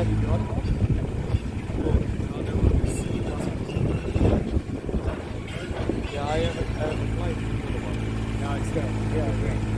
Yeah, I have a flight. It's good. Yeah, great.